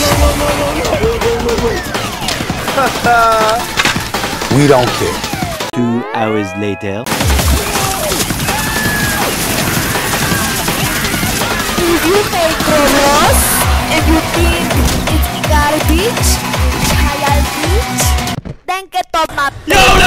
We don't care. Two hours later. If you make Kronos and you think it's Ikari Beach, Chayal Beach, then get on my My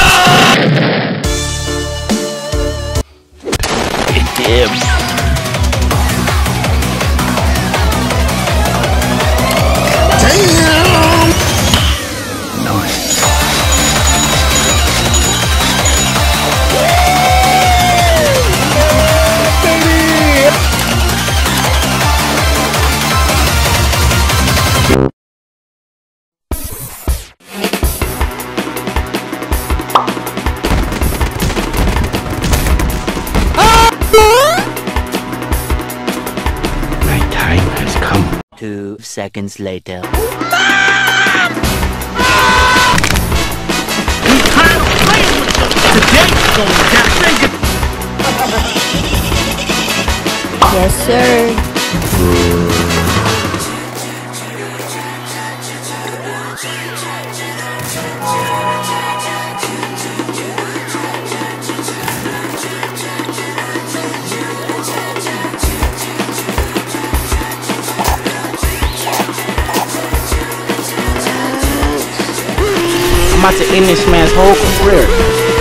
Seconds later. Yes, sir. About to end this man's whole career.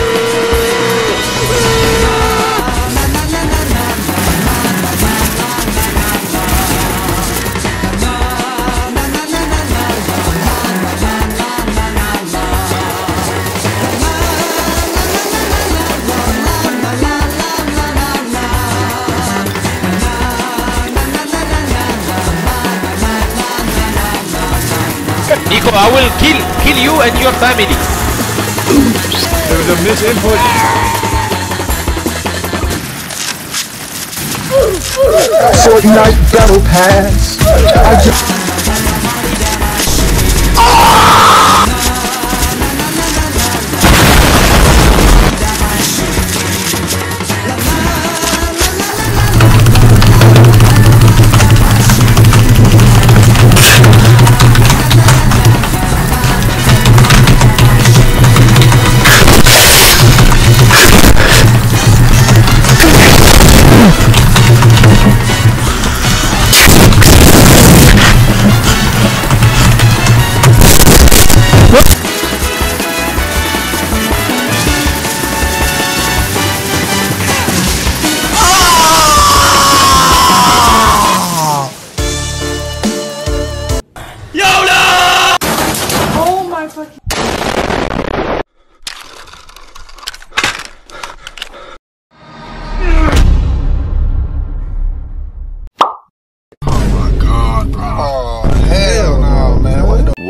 Nico, I will kill kill you and your family. There was a misinput. Short night battle pass.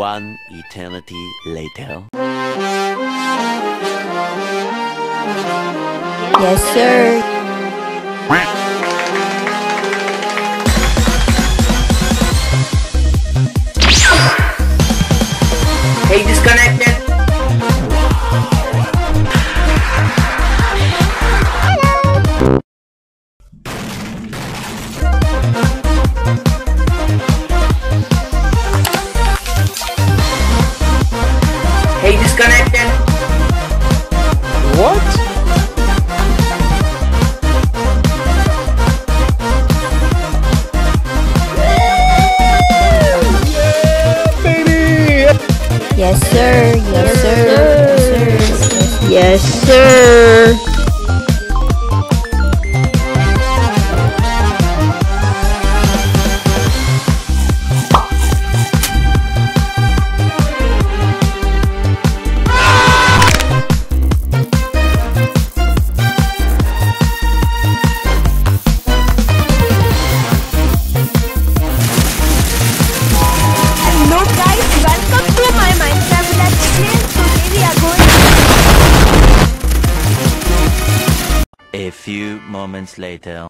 One eternity later. Yes, sir. Yes, sir. A few moments later.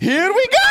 Here we go!